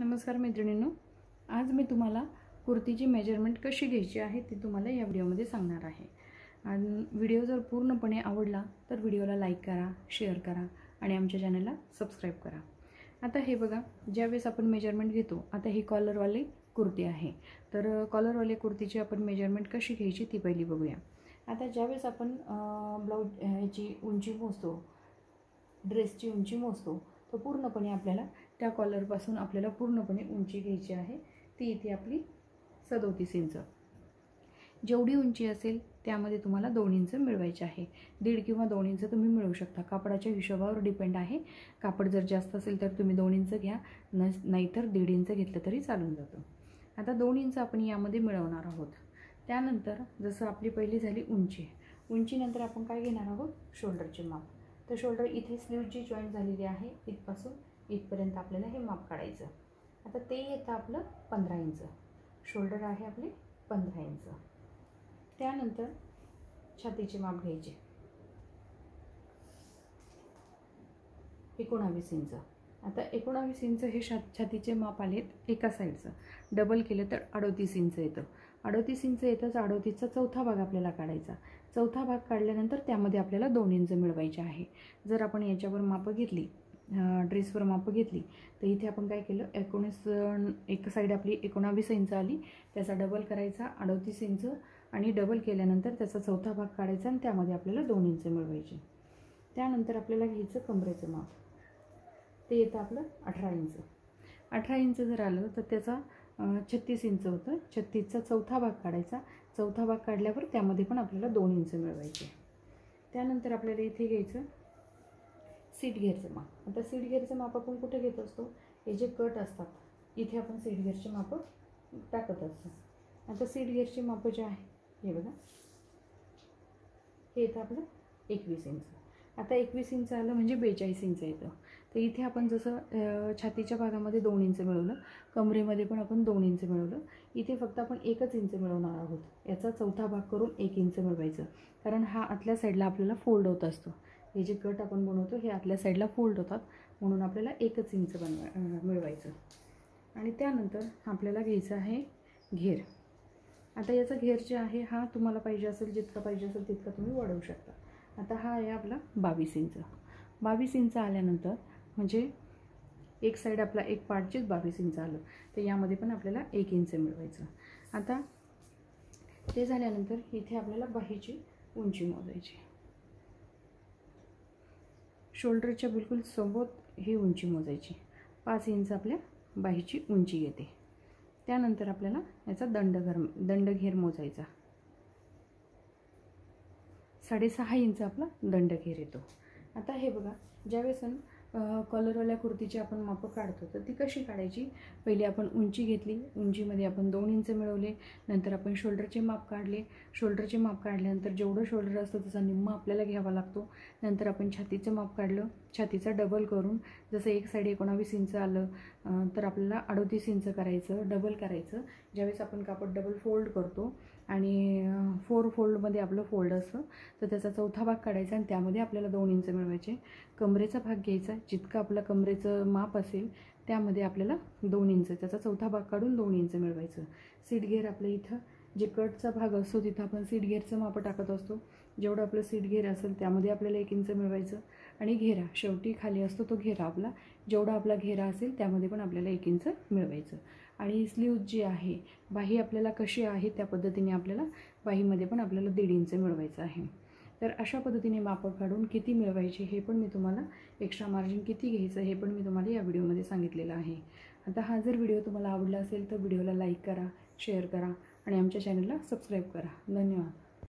नमस्कार मैत्रिणींनो आज मी तुम्हाला कुर्तीची मेजरमेंट कशी घ्यायची आहे ती तुम्हाला या व्हिडिओमध्ये सांगणार आहे. आणि व्हिडिओ जर पूर्णपणे आवडला तर व्हिडिओला लाईक करा शेअर करा आणि आमच्या चॅनलला सबस्क्राईब करा. आता हे बघा ज्यावेळेस आपण मेजरमेंट घेतो आता ही कॉलरवाली कुर्ती आहे. तर कॉलरवाली कुर्तीची आपण मेजरमेंट कशी घ्यायची ती पहिली बघूया. आता ज्यावेळेस आपण ब्लाऊज ह्याची उंची मोजतो ड्रेसची उंची मोजतो तर पूर्णपणे आपल्याला त्या कॉलरपासून आपल्याला पूर्णपणे उंची घ्यायची आहे. ती इथे आपली सदोतीस इंच. जेवढी उंची असेल त्यामध्ये तुम्हाला दोन इंच मिळवायचे आहे. दीड किंवा दोन इंच तुम्ही मिळवू शकता. कापडाच्या हिशोबावर डिपेंड आहे. कापड जर जास्त असेल तर तुम्ही दोन इंच घ्या. न नाहीतर दीड इंच घेतलं तरी चालून जातं. आता दोन इंच आपण यामध्ये मिळवणार आहोत. त्यानंतर जसं आपली पहिली झाली उंची. उंचीनंतर आपण काय घेणार आहोत? शोल्डरचे माप. तर शोल्डर इथे स्लीवची जॉईंट झालेली आहे इथपासून इथपर्यंत आपल्याला हे माप काढायचं. आता ते येतं आपलं पंधरा इंच. शोल्डर आहे आपले पंधरा इंच. त्यानंतर छातीचे माप घ्यायचे. एकोणावीस इंच. आता एकोणावीस इंच हे छा छातीचे माप आलेत एका साईडचं डबल केलं तर अडोतीस इंच येतं. अडोतीस इंच येतंच अडोतीसचा चौथा भाग आपल्याला काढायचा. चौथा भाग काढल्यानंतर त्यामध्ये आपल्याला दोन इंच मिळवायचे आहे. जर आपण याच्यावर मापं घेतली ड्रेसवर मापं घेतली तर इथे आपण काय केलं एकोणीस एक साईड आपली एकोणावीस इंच आली त्याचा डबल करायचा अडोतीस इंच आणि डबल केल्यानंतर त्याचा चौथा भाग काढायचा आणि त्यामध्ये आपल्याला दोन इंच मिळवायचे. त्यानंतर आपल्याला घ्यायचं कमरेचं माप. ते येतं आपलं अठरा इंच. अठरा इंच जर आलं तर त्याचा छत्तीस इंच होतं. छत्तीसचा चौथा भाग काढायचा. चौथा भाग काढल्यावर त्यामध्ये पण आपल्याला दोन इंच मिळवायचे. त्यानंतर आपल्याला इथे घ्यायचं सीट घेरचं माप. आता सीट घेरचं माप आपण कुठे घेत असतो? हे जे कट असतात इथे आपण सीट घेरचे माप टाकत असतो. आता सीट घेरचे माप जे आहे हे बघा. हे येतं आपलं एकवीस इंच. आता एकवीस इंच आलं म्हणजे बेचाळीस इंच येतं तर इथे आपण जसं छातीच्या भागामध्ये दोन इंच मिळवलं कमरेमध्ये पण आपण दोन इंच मिळवलं. इथे फक्त आपण एकच इंच मिळवणार आहोत. याचा चौथा भाग करून एक इंच मिळवायचं. कारण हा आतल्या साईडला आपल्याला फोल्ड होत असतो. हे जे कट आपण बनवतो हे आतल्या साईडला फोल्ड होतात. म्हणून आपल्याला एकच इंच बनवा मिळवायचं. आणि त्यानंतर आपल्याला घ्यायचं आहे घेर. आता याचा घेर जे आहे हा तुम्हाला पाहिजे असेल जितका पाहिजे असेल तितका तुम्ही वाढवू शकता. आता हा आहे आपला बावीस इंच. बावीस इंच आल्यानंतर म्हणजे एक साईड आपला एक पार्टचेच बावीस इंच आलं. तर यामध्ये पण आपल्याला एक इंच मिळवायचं. आता ते झाल्यानंतर इथे आपल्याला बाहीची उंची मोजायची. शोल्डरच्या बिलकुल सोबत ही उंची मोजायची. पाच इंच आपल्या बाहीची उंची येते. त्यानंतर आपल्याला याचा दंडघर दंडघेर मोजायचा. साडेसहा इंच आपला दंडघेर येतो. आता हे बघा ज्यावेळेस कॉलरवाल्या कुर्तीची आपण मापं काढतो. तर ती कशी काढायची? पहिली आपण उंची घेतली. उंचीमध्ये आपण दोन इंच मिळवले. नंतर आपण शोल्डरचे माप काढले. शोल्डरचे माप काढल्यानंतर जेवढं शोल्डर असतं त्याचा निम्मा आपल्याला घ्यावा लागतो. नंतर आपण छातीचं माप काढलं. छातीचा डबल करून जसं एक साईड एकोणावीस इंच आलं तर आपल्याला अडोतीस इंच करायचं डबल करायचं. ज्यावेळेस आपण कापड डबल फोल्ड करतो आणि फोर फोल्डमध्ये आपलं फोल्ड असतं तर त्याचा चौथा भाग काढायचा आणि त्यामध्ये आपल्याला दोन इंच मिळवायचे. कमरेचा भाग घ्यायचा. जितकं आपलं कमरेचं माप असेल त्यामध्ये आपल्याला दोन इंच त्याचा चौथा भाग काढून दोन इंच मिळवायचं. सीट घेर आपल्या इथं जे कटचा भाग असतो तिथं आपण सीट घेरचं माप टाकत असतो. जेवढं आपलं सीट घेर असेल त्यामध्ये आपल्याला एक इंच मिळवायचं. आणि घेरा शेवटी खाली असतो तो घेरा आपला. जेवढा आपला घेरा असेल त्यामध्ये पण आपल्याला एक इंच मिळवायचं. आणि स्लीव जी आहे बाही आपल्याला कशी आहे त्या पद्धतीने आपल्याला बाहीमध्ये पण आपल्याला दीड इंच मिळवायचं आहे. तर अशा पद्धतीने मापं काढून किती मिळवायचे हे पण मी तुम्हाला एक्स्ट्रा मार्जिन किती घ्यायचं हे पण मी तुम्हाला या व्हिडिओमध्ये सांगितलेलं आहे. आता हा जर व्हिडिओ तुम्हाला आवडला असेल तर व्हिडिओला लाईक करा शेअर करा आणि आमच्या चॅनलला सबस्क्राईब करा. धन्यवाद.